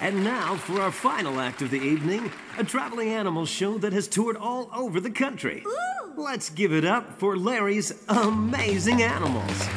And now for our final act of the evening a traveling animal show that has toured all over the country. Ooh. Let's give it up for Larry's Amazing Animals.